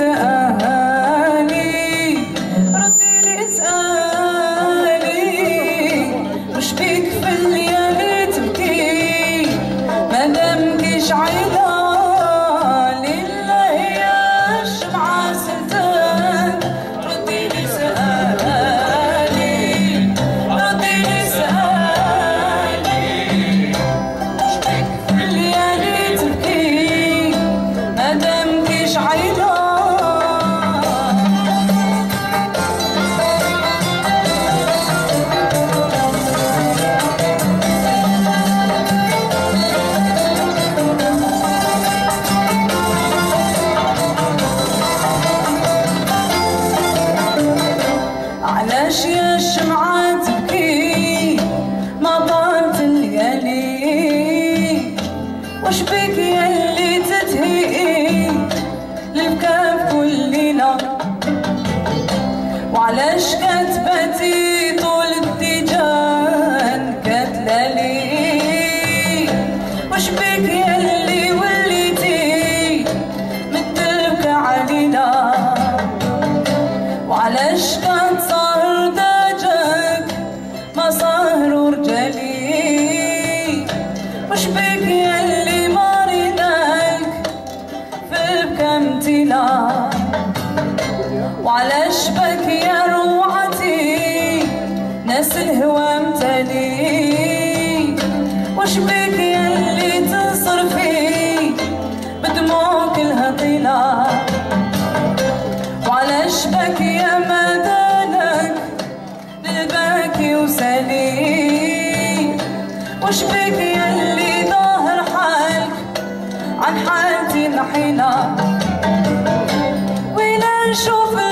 to. وش بك يا اللي تتهيئي وش بك يلي ظاهر حالك عن حالتي نحينا. وين نشوفك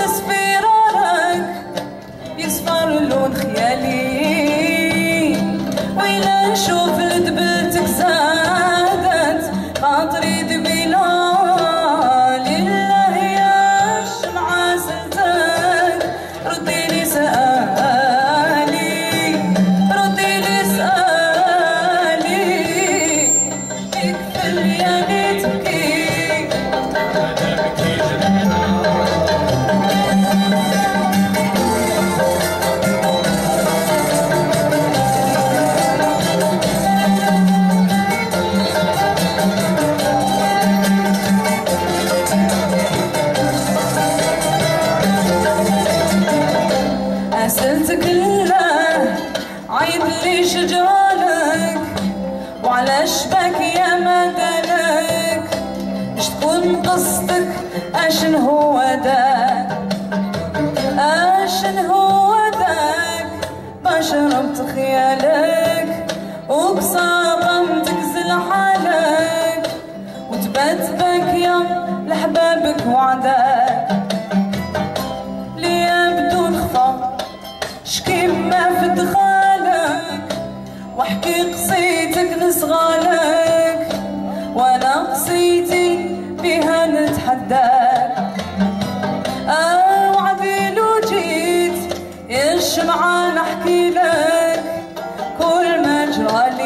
وعداك ليا بدون خفا شكي ما في دخالك واحكي قصيتك لصغالك وأنا قصيتي بها نتحداك. اوعدي لو جيت الشمعة نحكي لك. كل ما جرالي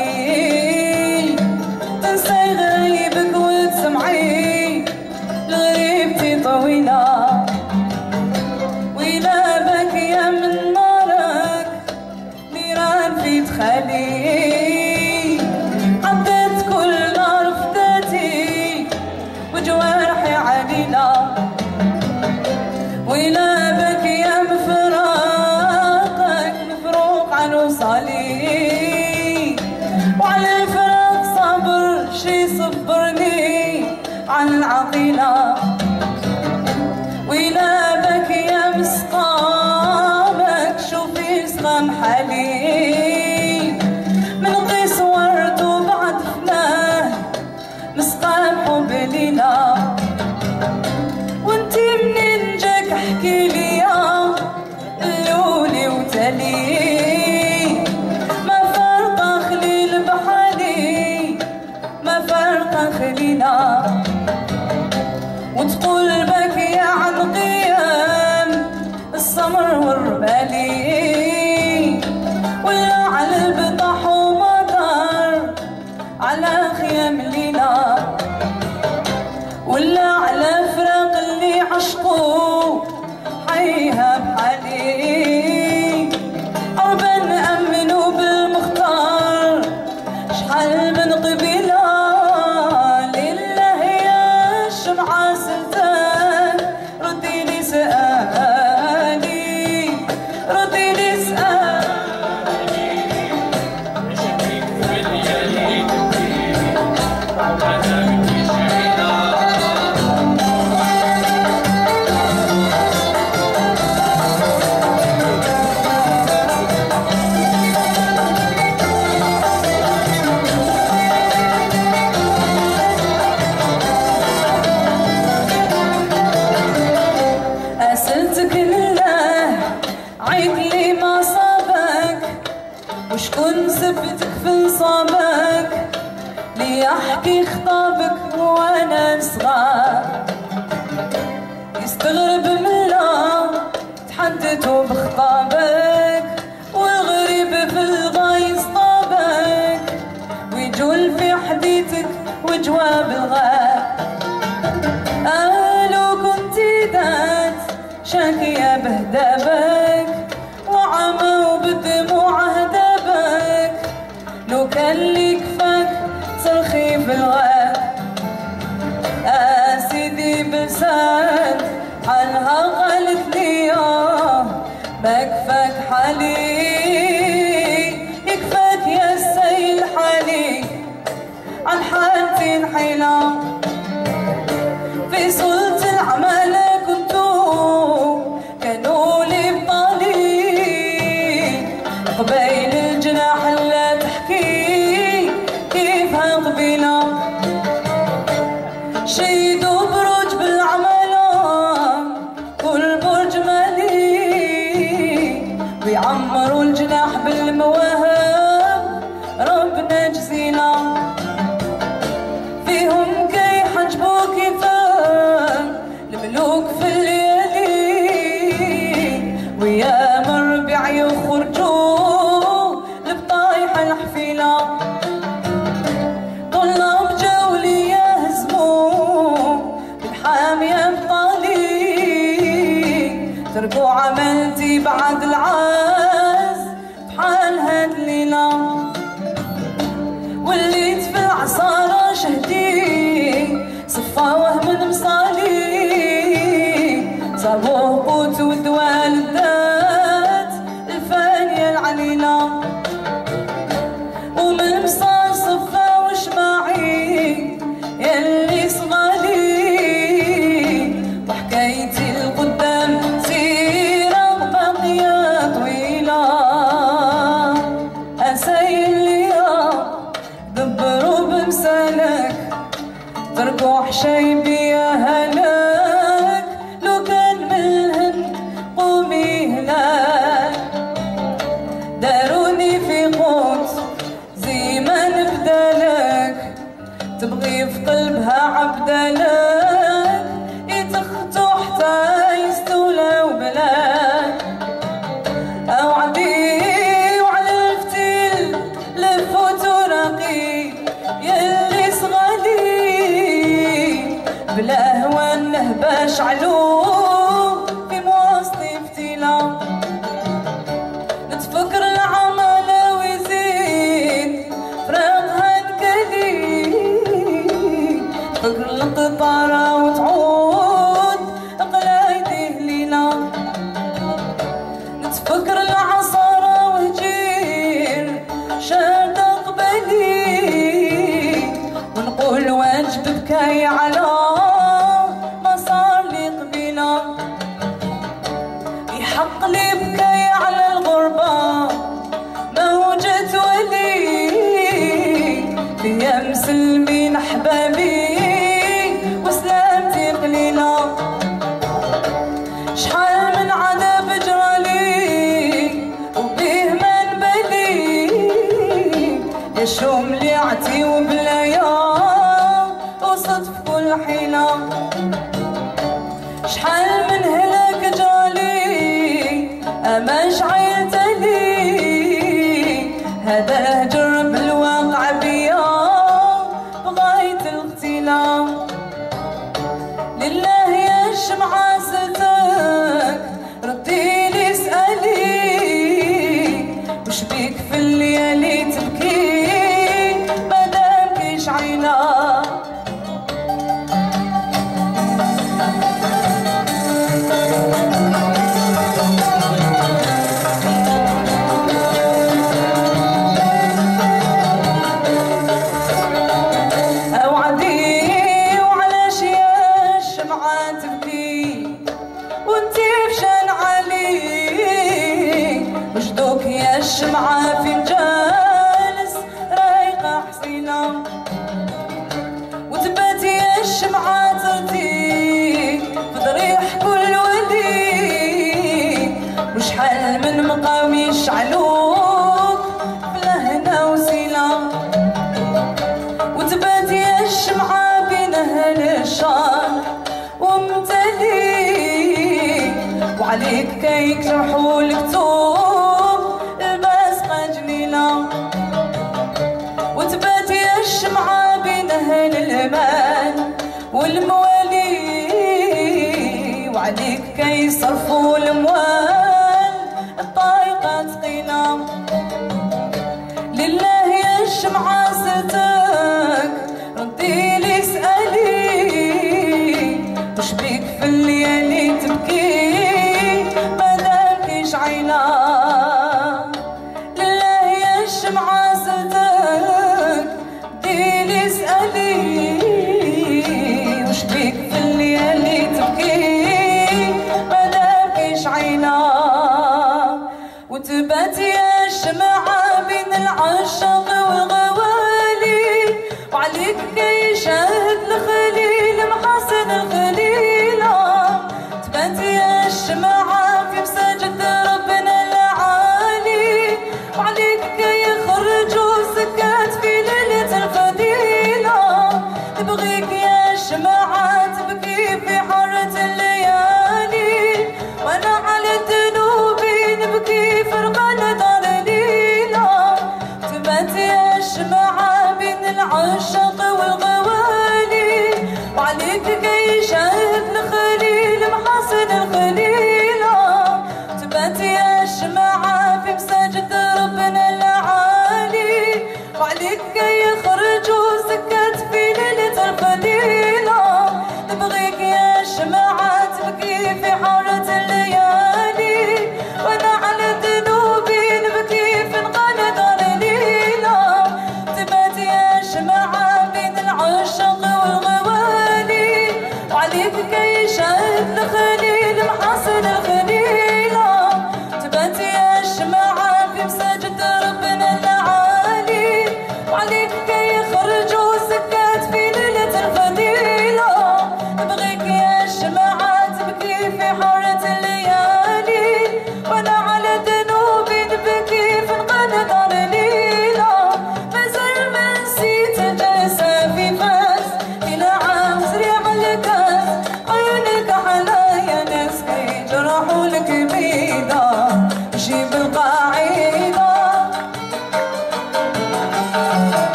لو كان لي كفاك صرخي في الغاب اسيدي بسعد حالها قالت لي ياه ما كفاك حالي يكفاك يا السيل حالي عن حالتي انحلام عملتي بعد وحشيبي يا هلاك. لو كان من الهند قومي هناك داروني في قوت زي ما نبدلك تبغي في قلبها عبدلك نشعلو في مواصلي فتيلة نتفكر العمل ويزيد فراغها نكلي نتفكر القطارة وتعود قلايدي هليلة نتفكر العصارة وهجير شادة قبلي. ونقول واجبك على